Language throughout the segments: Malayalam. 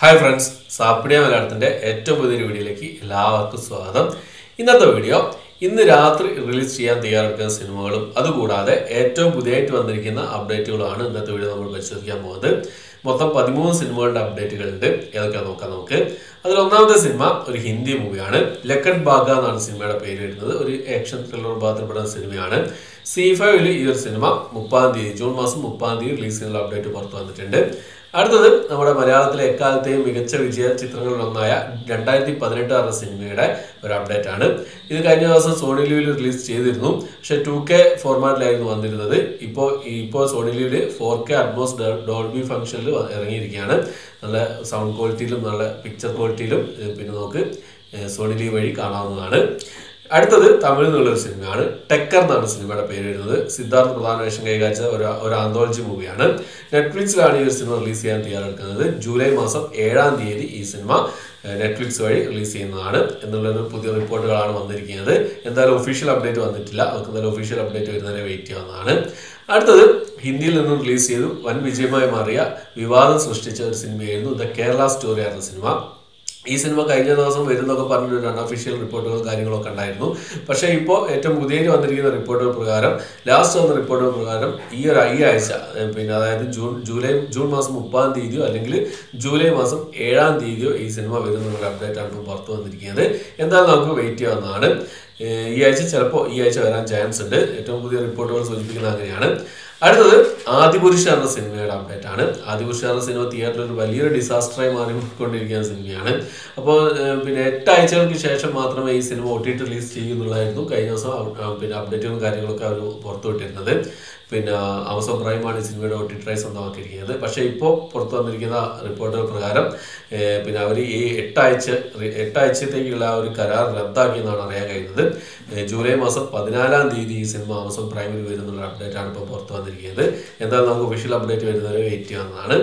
ഹായ് ഫ്രണ്ട്സ് സാപ്പിടിയ മലയാളത്തിന്റെ ഏറ്റവും പുതിയൊരു വീഡിയോയിലേക്ക് എല്ലാവർക്കും സ്വാഗതം. ഇന്നത്തെ വീഡിയോ ഇന്ന് രാത്രി റിലീസ് ചെയ്യാൻ തയ്യാറെടുക്കുന്ന സിനിമകളും അതുകൂടാതെ ഏറ്റവും പുതിയതായിട്ട് വന്നിരിക്കുന്ന അപ്ഡേറ്റുകളാണ് ഇന്നത്തെ വീഡിയോ നമ്മൾ പരിശോധിക്കാൻ പോകുന്നത്. മൊത്തം പതിമൂന്ന് സിനിമകളുടെ അപ്ഡേറ്റുകളുണ്ട് ഏതൊക്കെയാണ് നോക്കാം നമുക്ക്. അതിൽ ഒന്നാമത്തെ സിനിമ ഒരു ഹിന്ദി മൂവിയാണ് ലക്കൻ ബാഗ എന്നാണ് സിനിമയുടെ പേര് വരുന്നത്. ഒരു ആക്ഷൻ ത്രില്ലർ വിഭാഗത്തിൽപ്പെടുന്ന സിനിമയാണ്. സി ഫൈവിൽ ഈ ഒരു സിനിമ മുപ്പാം തീയതി ജൂൺ മാസം മുപ്പാം തീയതി റിലീസ് ചെയ്യുന്ന അപ്ഡേറ്റ് പുറത്തു വന്നിട്ടുണ്ട്. അടുത്തത് നമ്മുടെ മലയാളത്തിലെ എക്കാലത്തെയും മികച്ച വിജയ ചിത്രങ്ങളിലൊന്നായ രണ്ടായിരത്തി പതിനെട്ട് എന്ന സിനിമയുടെ ഒരു അപ്ഡേറ്റ് ആണ്. ഇത് കഴിഞ്ഞ ദിവസം സോണി ലീവിൽ റിലീസ് ചെയ്തിരുന്നു. പക്ഷെ ടു കെ ഫോർമാറ്റിലായിരുന്നു വന്നിരുന്നത്. ഇപ്പോൾ ഇപ്പോൾ സോണി ലീവിൽ ഫോർ കെ അഡ്മോസ് ഡോൾബി ഫംഗ്ഷനിൽ ഇറങ്ങിയിരിക്കുകയാണ്. നല്ല സൗണ്ട് ക്വാളിറ്റിയിലും നല്ല പിക്ചർ ക്വാളിറ്റിയിലും പിന്നെ നമുക്ക് സോണി ലീവ് വഴി കാണാവുന്നതാണ്. അടുത്തത് തമിഴിൽ നിന്നുള്ള ഒരു സിനിമയാണ്. ടെക്കർ എന്നാണ് സിനിമയുടെ പേര് വരുന്നത്. സിദ്ധാർത്ഥ് പ്രധാന വേഷം കൈകാച്ച ഒരു ഒരു ആന്തോളജി മൂവിയാണ് നെറ്റ്ഫ്ലിക്സിലാണ് ഈ ഒരു സിനിമ റിലീസ് ചെയ്യാൻ തയ്യാറെടുക്കുന്നത്. ജൂലൈ മാസം ഏഴാം തീയതി ഈ സിനിമ നെറ്റ്ഫ്ലിക്സ് വഴി റിലീസ് ചെയ്യുന്നതാണ് എന്നുള്ളൊരു പുതിയ റിപ്പോർട്ടുകളാണ് വന്നിരിക്കുന്നത്. എന്തായാലും ഒഫീഷ്യൽ അപ്ഡേറ്റ് വന്നിട്ടില്ല. അവർക്ക് എന്തായാലും ഒഫീഷ്യൽ അപ്ഡേറ്റ് വരുന്നതിനെ വെയിറ്റ് ചെയ്യാവുന്നതാണ്. അടുത്തത് ഹിന്ദിയിൽ നിന്നും റിലീസ് ചെയ്തു. വൻ വിജയമായി മാറിയ വിവാദം സൃഷ്ടിച്ച ഒരു സിനിമയായിരുന്നു ദ കേരള സ്റ്റോറി ആയിരുന്ന സിനിമ. ഈ സിനിമ കഴിഞ്ഞ ദിവസം വരുന്നൊക്കെ പറഞ്ഞൊരു അൺഒഫീഷ്യൽ റിപ്പോർട്ടുകളും കാര്യങ്ങളൊക്കെ ഉണ്ടായിരുന്നു. പക്ഷേ ഇപ്പോൾ ഏറ്റവും പുതിയ വന്നിരിക്കുന്ന റിപ്പോർട്ടുകൾ പ്രകാരം ലാസ്റ്റ് വന്ന റിപ്പോർട്ടുകൾ പ്രകാരം ഈ ഒരു ഈ ആഴ്ച പിന്നെ അതായത് ജൂൺ ജൂലൈ ജൂൺ മാസം മുപ്പതാം തീയതിയോ അല്ലെങ്കിൽ ജൂലൈ മാസം ഏഴാം തീയതിയോ ഈ സിനിമ വരുന്ന ഒരു അപ്ഡേറ്റ് ആണ് പുറത്തു വന്നിരിക്കുന്നത്. എന്തായാലും നമുക്ക് വെയിറ്റ് ചെയ്യാവുന്നതാണ്. ഈ ആഴ്ച ചിലപ്പോൾ ഈ ആഴ്ച വരാൻ ചാൻസ് ഉണ്ട്. ഏറ്റവും പുതിയ റിപ്പോർട്ടുകൾ സൂചിപ്പിക്കുന്ന അങ്ങനെയാണ്. അടുത്തത് ആദിപുരുഷ എന്ന സിനിമയുടെ അപ്ഡേറ്റ് ആണ്. ആദിപുരുഷ എന്ന സിനിമ തിയേറ്ററിൽ ഒരു വലിയൊരു ഡിസാസ്റ്ററായി മാറിക്കൊണ്ടിരിക്കുന്ന സിനിമയാണ്. അപ്പോൾ പിന്നെ എട്ടാഴ്ചകൾക്ക് ശേഷം മാത്രമേ ഈ സിനിമ ഒ റിലീസ് ചെയ്യുന്നുള്ളായിരുന്നു. കഴിഞ്ഞ ദിവസം പിന്നെ അപ്ഡേറ്റുകളും കാര്യങ്ങളൊക്കെ അവർ പുറത്തുവിട്ടിരുന്നത്. പിന്നെ ആമസോൺ പ്രൈമാണ് സിനിമയുടെ ഒ ടി ട്രൈ സ്വന്തമാക്കിയിരിക്കുന്നത്. പക്ഷേ ഇപ്പോൾ പുറത്തു വന്നിരിക്കുന്ന റിപ്പോർട്ടുകൾ പ്രകാരം പിന്നെ അവർ ഈ എട്ടാഴ്ച എട്ടാഴ്ചത്തേക്കുള്ള ആ ഒരു കരാർ റദ്ദാക്കിയെന്നാണ് അറിയാൻ കഴിയുന്നത്. ജൂലൈ മാസം പതിനാലാം തീയതി ഈ സിനിമ ആമസോൺ പ്രൈമിൽ വരുന്നുള്ള അപ്ഡേറ്റ് ആണ് ഇപ്പോൾ പുറത്തു വന്നിരിക്കുന്നത്. എന്തായാലും നമുക്ക് ഒഫീഷ്യൽ അപ്ഡേറ്റ് വരുന്നവരെ വെയിറ്റ് ചെയ്യാവുന്നതാണ്.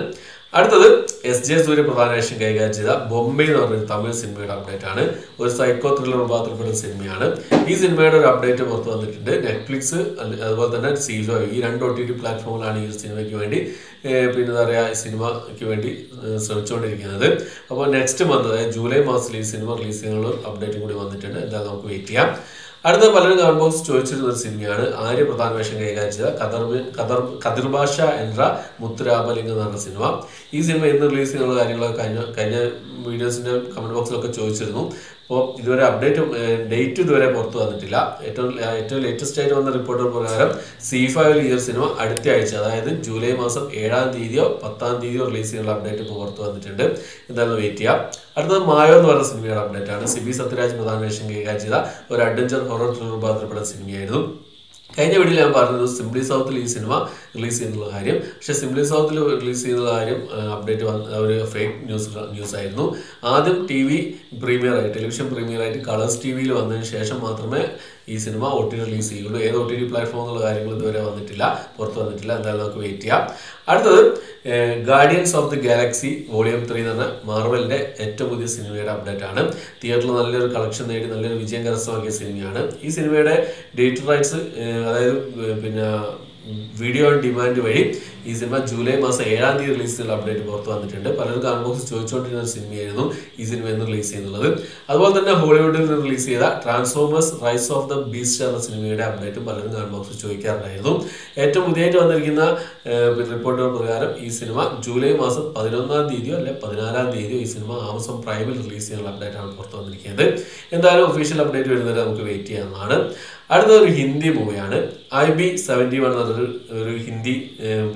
അടുത്തത് എസ് ജെ സൂര്യ വേഷം കൈകാര്യം ചെയ്ത ബൊംബെ എന്ന് പറഞ്ഞൊരു തമിഴ് സിനിമയുടെ അപ്ഡേറ്റ് ആണ്. ഒരു സൈക്കോ ത്രില്ലർ വിഭാഗത്തിൽപ്പെടുന്ന സിനിമയാണ്. ഈ സിനിമയുടെ ഒരു അപ്ഡേറ്റ് പുറത്തു വന്നിട്ടുണ്ട്. നെറ്റ്ഫ്ലിക്സ് അതുപോലെ തന്നെ സീസോ ഈ രണ്ട് ഒ ടി ടി പ്ലാറ്റ്ഫോമിലാണ് ഈ സിനിമയ്ക്ക് വേണ്ടി പിന്നെ എന്താ പറയുക സിനിമയ്ക്ക് വേണ്ടി ശ്രമിച്ചുകൊണ്ടിരിക്കുന്നത്. അപ്പോൾ നെക്സ്റ്റ് മന്ത് അതായത് ജൂലൈ മാസത്തിൽ ഈ സിനിമ റിലീസ് ചെയ്യാനുള്ള അപ്ഡേറ്റ് കൂടി വന്നിട്ടുണ്ട്. എന്തായാലും നമുക്ക് വെയിറ്റ് ചെയ്യാം. അടുത്ത പലരും കാണുമ്പോൾ ചോദിച്ചിരുന്ന ഒരു സിനിമയാണ്. ആര്യ പ്രധാന വേഷം കൈകാര്യം ചെയ്ത കദർ കദർ കതിർഭാഷ എന്ന മുത്തുരാമലിംഗം എന്ന് പറഞ്ഞ സിനിമ. ഈ സിനിമ എന്ന് റിലീസ് ചെയ്യുന്ന കാര്യങ്ങളൊക്കെ കഴിഞ്ഞ കഴിഞ്ഞ വീഡിയോസിന്റെ കമന്റ് ബോക്സിലൊക്കെ ചോദിച്ചിരുന്നു. അപ്പോൾ ഇതുവരെ അപ്ഡേറ്റ് ഡേറ്റ് ഇതുവരെ പുറത്തു വന്നിട്ടില്ല. ഏറ്റവും ഏറ്റവും ലേറ്റസ്റ്റ് ആയിട്ട് വന്ന റിപ്പോർട്ട് പ്രകാരം സി ഈ ഒരു സിനിമ അടുത്ത ആഴ്ച അതായത് ജൂലൈ മാസം ഏഴാം തീയതിയോ പത്താം തീയതിയോ റിലീസ് ചെയ്യാനുള്ള അപ്ഡേറ്റ് ഇപ്പോൾ പുറത്തു വന്നിട്ടുണ്ട്. എന്തായാലും വെയിറ്റ് ചെയ്യാം. അടുത്തത് മായോ എന്ന് പറയുന്ന സിനിമയുടെ അപ്ഡേറ്റ് ആണ്. സിബി സത്യരാജ് പ്രധാന വേഷം കൈകാര്യം ചെയ്ത ഒരു അഡ്വഞ്ചർ ഹൊറർ വിഭാഗത്തിൽപ്പെടുന്ന സിനിമയായിരുന്നു കഴിഞ്ഞ വീഡിയോയിൽ ഞാൻ പറഞ്ഞത് സിംപ്ലി സൗത്തിൽ ഈ സിനിമ റിലീസ് ചെയ്യുന്നുള്ള കാര്യം. പക്ഷെ സിംപ്ലി സൗത്തിൽ റിലീസ് ചെയ്യുന്നുള്ള കാര്യം അപ്ഡേറ്റ് വന്ന ഒരു ഫേക്ക് ന്യൂസ് ന്യൂസ് ആയിരുന്നു. ആദ്യം ടി വി പ്രീമിയർ ആയി ടെലിവിഷൻ പ്രീമിയർ ആയിട്ട് കളേഴ്സ് ടി വിയിൽ വന്നതിന് ശേഷം മാത്രമേ ഈ സിനിമ ഒ ടി റിലീസ് ചെയ്യുള്ളൂ. ഏത് ഒ ടി ടി പ്ലാറ്റ്ഫോം എന്നുള്ള കാര്യങ്ങൾ ഇതുവരെ വന്നിട്ടില്ല പുറത്ത് വന്നിട്ടില്ല. എന്തായാലും നമുക്ക് വെയിറ്റ് ചെയ്യാം. അടുത്തത് guardians of the galaxy volume three എന്ന് പറഞ്ഞ മാർവലിന്റെ ഏറ്റവും പുതിയ സിനിമയുടെ അപ്ഡേറ്റ് ആണ്. തിയേറ്ററിൽ നല്ലൊരു കളക്ഷൻ നേടി നല്ലൊരു വിജയം കരസ്ഥമാക്കിയ സിനിമയാണ്. ഈ സിനിമയുടെ ഡേറ്റ് റൈറ്റ്സ് അതായത് പിന്നെ വീഡിയോ ഓൺ ഡിമാൻഡ് വഴി ഈ സിനിമ ജൂലൈ മാസം ഏഴാം തീയതി റിലീസ് ചെയ്യുന്ന അപ്ഡേറ്റ് പുറത്തു വന്നിട്ടുണ്ട്. പലരും കമന്റ് ബോക്സ് ചോദിച്ചുകൊണ്ടിരുന്ന ഒരു സിനിമയായിരുന്നു ഈ സിനിമ എന്ന് റിലീസ് ചെയ്യുന്നത്. അതുപോലെ തന്നെ ഹോളിവുഡിൽ നിന്ന് റിലീസ് ചെയ്ത transformers rise of the beast എന്ന സിനിമയുടെ അപ്ഡേറ്റും പലരും കമന്റ് ബോക്സിൽ ചോദിക്കാറുണ്ടായിരുന്നു. ഏറ്റവും പുതിയതായിട്ട് വന്നിരിക്കുന്ന റിപ്പോർട്ടുകൾ പ്രകാരം ഈ സിനിമ ജൂലൈ മാസം പതിനൊന്നാം തീയതിയോ അല്ലെ പതിനാലാം തീയതിയോ ഈ സിനിമ ആമസോൺ പ്രൈമിൽ റിലീസ് ചെയ്യാനുള്ള അപ്ഡേറ്റ് ആണ് പുറത്തു വന്നിരിക്കുന്നത്. എന്തായാലും ഒഫീഷ്യൽ അപ്ഡേറ്റ് വരുന്നവരെ നമുക്ക് വെയിറ്റ് ചെയ്യാവുന്നതാണ്. അടുത്ത ഒരു ഹിന്ദി മൂവിയാണ്. ഐ ബി സെവന്റി വൺ എന്നൊരു ഒരു ഹിന്ദി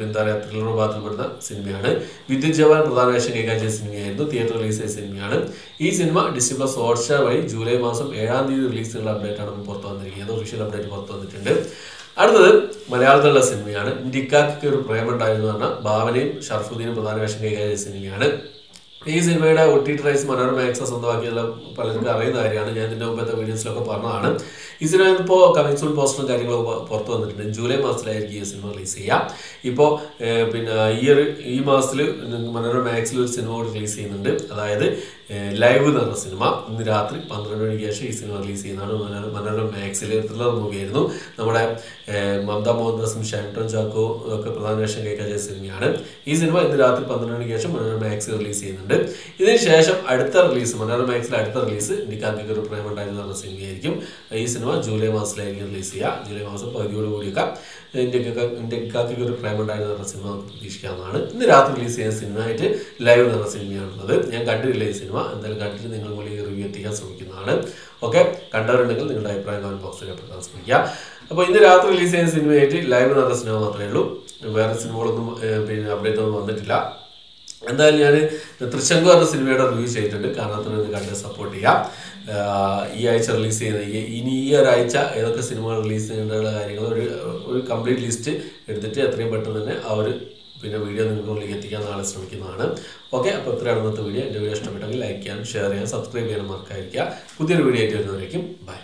എന്താ പറയുക ത്രില്ലർ വിഭാഗത്തിൽപ്പെടുന്ന സിനിമയാണ്. വിദ്യുത് ജവാൻ പ്രധാന വേഷം കൈകാര്യം ചെയ്ത സിനിമയായിരുന്നു. തിയേറ്റർ റിലീസ് ചെയ്ത സിനിമയാണ്. ഈ സിനിമ ഡിസ്നി പ്ലസ് ഹോട്ട്സ്റ്റാർ വഴി ജൂലൈ മാസം ഏഴാം തീയതി റിലീസ് ചെയ്യുന്ന അപ്ഡേറ്റ് ആണ് പുറത്തു വന്നിരിക്കുന്നത്. ഒഫീഷ്യൽ അപ്ഡേറ്റ് പുറത്തു വന്നിട്ടുണ്ട്. അടുത്തത് മലയാളത്തിലുള്ള സിനിമയാണ്. ഇന്ത്യക്കാക്ക് ഒരു പ്രേമുണ്ടായിരുന്നു പറഞ്ഞാൽ ഭാവനയും ഷർഫുദ്ദീനും പ്രധാന വേഷം കൈകാര്യം ചെയ്ത സിനിമയാണ്. ഈ സിനിമയുടെ O T rights Manorama access സ്വന്തമാക്കിയുള്ള പലർക്കും അറിയുന്ന കാര്യമാണ്. ഞാൻ ഇതിന്റെ മുമ്പത്തെ വീഡിയോസിലൊക്കെ പറഞ്ഞതാണ്. ഈ സിനിമ ഇപ്പോൾ കമ്മിങ് സൂൺ പോസ്റ്ററും കാര്യങ്ങളൊക്കെ പു- പുറത്തു വന്നിട്ടുണ്ട്. ജൂലൈ മാസത്തിലായിരിക്കും ഈ സിനിമ റിലീസ് ചെയ്യാം ഇപ്പോൾ പിന്നെ ഈ ഒരു ഈ മാസത്തിൽ മനോരമ മാക്സിൽ ഒരു സിനിമ കൂടി റിലീസ് ചെയ്യുന്നുണ്ട്. അതായത് ലൈവ് എന്ന് പറഞ്ഞ സിനിമ. ഇന്ന് രാത്രി പന്ത്രണ്ട് മണിക്ക് ശേഷം ഈ സിനിമ റിലീസ് ചെയ്യുന്നതാണ് മനോരമ മാക്സിൽ ത്രില്ലർ മൂവിയായിരുന്നു നമ്മുടെ മമത മോഹൻദാസും ഷാന്റോൺ ചാക്കോ ഒക്കെ പ്രധാന വേഷം കൈകാര്യം ചെയ്ത സിനിമയാണ്. ഈ സിനിമ ഇന്ന് രാത്രി പന്ത്രണ്ട് മണിക്ക് ശേഷം മനോരമ മാക്സിൽ റിലീസ് ചെയ്യുന്നുണ്ട്. ചെയ്തിട്ടുണ്ട് ഇതിന് ശേഷം അടുത്ത റിലീസ് മലയാളം മാക്സിലെ അടുത്ത റിലീസ് നിക്കാന്തിക്ക് ഒരു പ്രേമുണ്ടായിരുന്നു പറഞ്ഞ സിനിമയായിരിക്കും. ഈ സിനിമ ജൂലൈ മാസത്തിലായിരിക്കും റിലീസ് ചെയ്യുക. ജൂലൈ മാസം പകുതിയോട് കൂടിയൊക്കെ ഇന്ത്യയ്ക്ക് ഇന്ത്യക്കാർക്ക് ഒരു പ്രേമുണ്ടായിരുന്നു പറഞ്ഞ സിനിമ നമുക്ക് പ്രതീക്ഷിക്കാവുന്നതാണ്. ഇന്ന് രാത്രി റിലീസ് ചെയ്യുന്ന സിനിമയായിട്ട് ലൈവ് എന്ന സിനിമയാണുള്ളത്. ഞാൻ കണ്ടിട്ടില്ല ഈ സിനിമ. എന്തായാലും കണ്ടിട്ട് നിങ്ങൾ കൂടി റിവ്യൂ എത്തിക്കാൻ ശ്രമിക്കുന്നതാണ്. ഓക്കെ? കണ്ടവരുണ്ടെങ്കിൽ നിങ്ങളുടെ അഭിപ്രായം കമന്റ് ബോക്സിൽ രേഖപ്പെടുത്താൻ ശ്രമിക്കുക. അപ്പോൾ ഇന്ന് രാത്രി റിലീസ് ചെയ്യുന്ന സിനിമയായിട്ട് ലൈവ് നടന്ന സിനിമ മാത്രമേ ഉള്ളൂ. വേറെ സിനിമകളൊന്നും പിന്നെ അപ്ഡേറ്റ് ഒന്നും വന്നിട്ടില്ല. എന്തായാലും ഞാൻ തൃശങ്കു എന്ന സിനിമയുടെ റിവ്യൂ ചെയ്തിട്ടുണ്ട്. കാണാത്തവരൊന്ന് കണ്ട് സപ്പോർട്ട് ചെയ്യാം. ഈ ആഴ്ച റിലീസ് ചെയ്യുന്ന ഇനി ഈ ഒരാഴ്ച ഏതൊക്കെ സിനിമകൾ റിലീസ് ചെയ്യേണ്ട കാര്യങ്ങൾ ഒരു ഒരു കംപ്ലീറ്റ് ലിസ്റ്റ് എടുത്തിട്ട് എത്രയും പെട്ടെന്ന് തന്നെ ആ ഒരു പിന്നെ വീഡിയോ നിങ്ങൾക്ക് മുന്നിലേക്ക് എത്തിക്കാൻ നാളെ ശ്രമിക്കുന്നതാണ്. ഓക്കെ അപ്പോൾ ഇത്രയാണ് ഇന്നത്തെ വീഡിയോ എന്റെ വീഡിയോ ഇഷ്ടപ്പെട്ടെങ്കിൽ ലൈക്ക് ചെയ്യാനും ഷെയർ ചെയ്യാനും സബ്സ്ക്രൈബ് ചെയ്യാനും മറക്കാതിരിക്കുക. പുതിയൊരു വീഡിയോ ആയിട്ട് വരുന്നവരേക്കും ബൈ